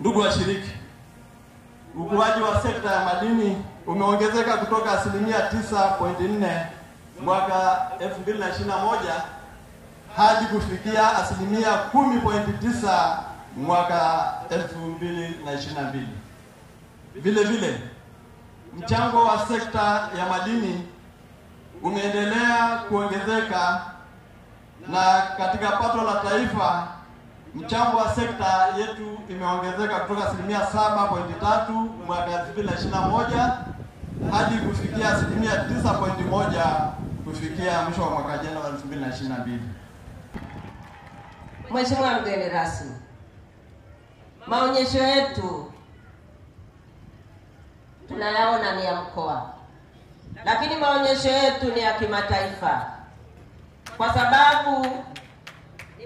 Ndugu washiriki, ukuaji wa sekta ya madini umeongezeka kutoka asilimia 9.4 mwaka 2021 hadi kufikia asilimia 10.9 mwaka 2022. Vile vile mchango wa sekta ya madini umeendelea kuongezeka na katika pato la taifa mchango wa sekta yetu imeongezeka kutoka asilimia 7.3 mwaka 2021 hadi kufikia asilimia 9.1 kufikia mwisho wa mwaka jana wa 2022. Mheshimiwa mgeni rasmi, maonyesho yetu tunayaona ni ya mkoa, lakini maonyesho yetu ni ya kimataifa kwa sababu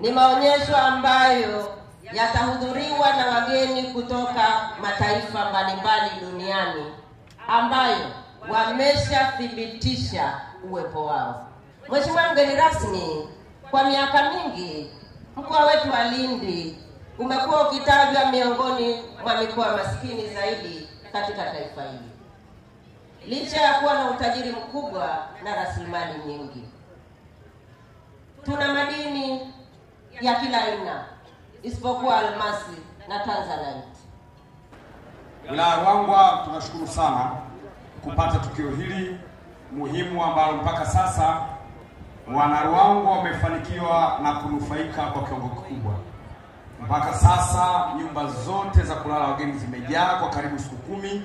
ni maonyesho ambayo yatahudhuriwa na wageni kutoka mataifa mbalimbali duniani ambayo wameshathibitisha uwepo wao. Mheshimiwa mgeni rasmi, kwa miaka mingi mkoa wetu wa Lindi umekuwa ukitajwa miongoni mwa mikoa maskini zaidi katika taifa hili, licha ya kuwa na utajiri mkubwa na rasilimali nyingi. Tuna madini ya kila aina isipokuwa almasi na tanzanite. Wilaya Ruangwa tunashukuru sana kupata tukio hili muhimu ambalo mpaka sasa wanaruangwa wamefanikiwa na kunufaika kwa kiwango kikubwa. Mpaka sasa nyumba zote za kulala wageni zimejaa kwa karibu siku kumi.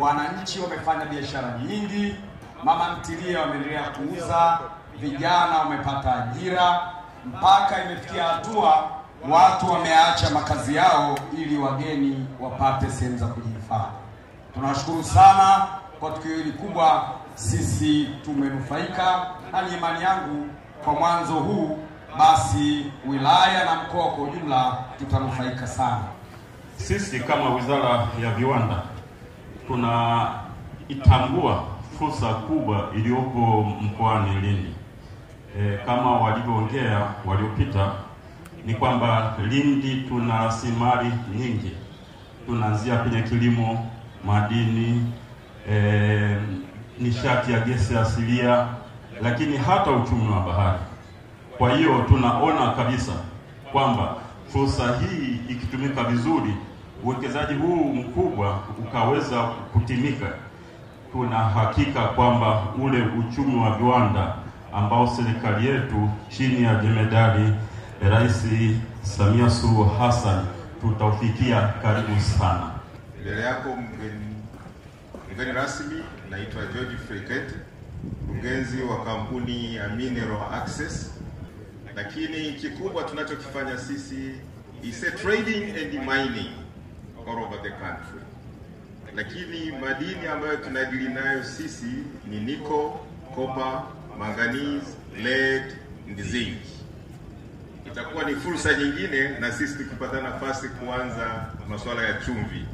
Wananchi wamefanya biashara nyingi, mama ntilie wameendelea kuuza, vijana wamepata ajira, mpaka imefikia hatua watu wameacha makazi yao ili wageni wapate sehemu za kujihifadhi. Tunashukuru sana kwa tukio hili kubwa, sisi tumenufaika, na ni imani yangu kwa mwanzo huu basi wilaya na mkoa kwa ujumla tutanufaika sana. Sisi kama Wizara ya Viwanda tunaitambua fursa kubwa iliyopo mkoani Lindi. E, kama walivyoongea waliopita ni kwamba Lindi tuna rasilimali nyingi, tunaanzia kwenye kilimo, madini, e, nishati ya gesi asilia, lakini hata uchumi wa bahari. Kwa hiyo tunaona kabisa kwamba fursa hii ikitumika vizuri, uwekezaji huu mkubwa ukaweza kutimika, tuna hakika kwamba ule uchumi wa viwanda ambao serikali yetu chini ya jemedari Rais Samia Suluhu Hassan tutaufikia. Karibu sana. Mbele yako mgeni, mgeni rasmi, naitwa George Freket, mkurugenzi wa kampuni ya Mineral Access, lakini kikubwa tunachokifanya sisi is a trading and mining all over the country, lakini madini ambayo tunadili nayo sisi ni niko, copper, manganese, lead and zinc. Itakuwa ni fursa nyingine na sisi tukipata nafasi kuanza masuala ya chumvi